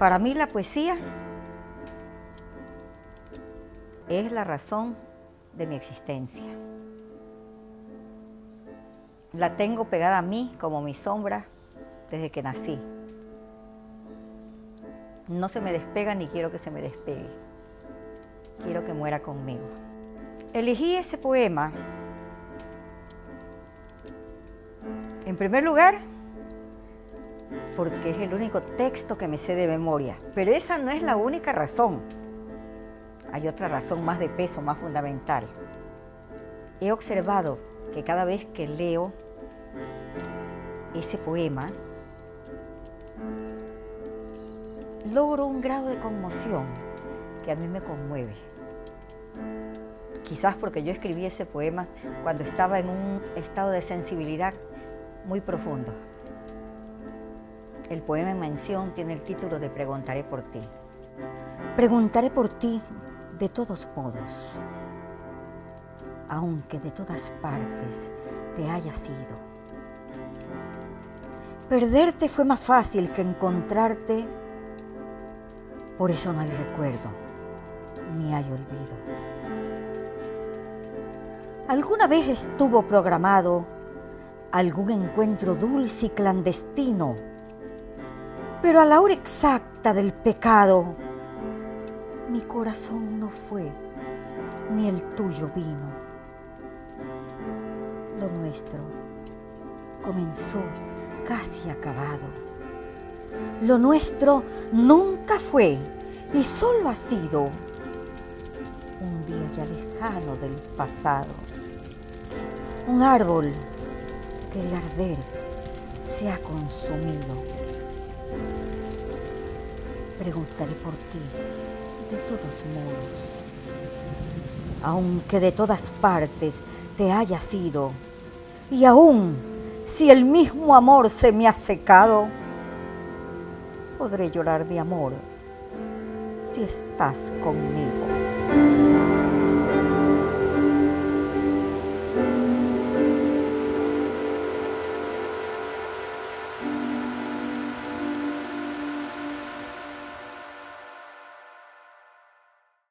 Para mí la poesía es la razón de mi existencia. La tengo pegada a mí como mi sombra desde que nací. No se me despega ni quiero que se me despegue. Quiero que muera conmigo. Elegí ese poema, en primer lugar, porque es el único texto que me sé de memoria. Pero esa no es la única razón. Hay otra razón más de peso, más fundamental. He observado que cada vez que leo ese poema, logro un grado de conmoción que a mí me conmueve. Quizás porque yo escribí ese poema cuando estaba en un estado de sensibilidad muy profundo. El poema en mención tiene el título de Preguntaré por ti. Preguntaré por ti de todos modos, aunque de todas partes te hayas ido. Perderte fue más fácil que encontrarte, por eso no hay recuerdo, ni hay olvido. ¿Alguna vez estuvo programado algún encuentro dulce y clandestino? Pero a la hora exacta del pecado, mi corazón no fue, ni el tuyo vino. Lo nuestro comenzó casi acabado. Lo nuestro nunca fue y solo ha sido un día ya lejano del pasado. Un árbol que el arder se ha consumido preguntaré por ti de todos modos. Aunque de todas partes te haya sido, y aún si el mismo amor se me ha secado, podré llorar de amor si estás conmigo.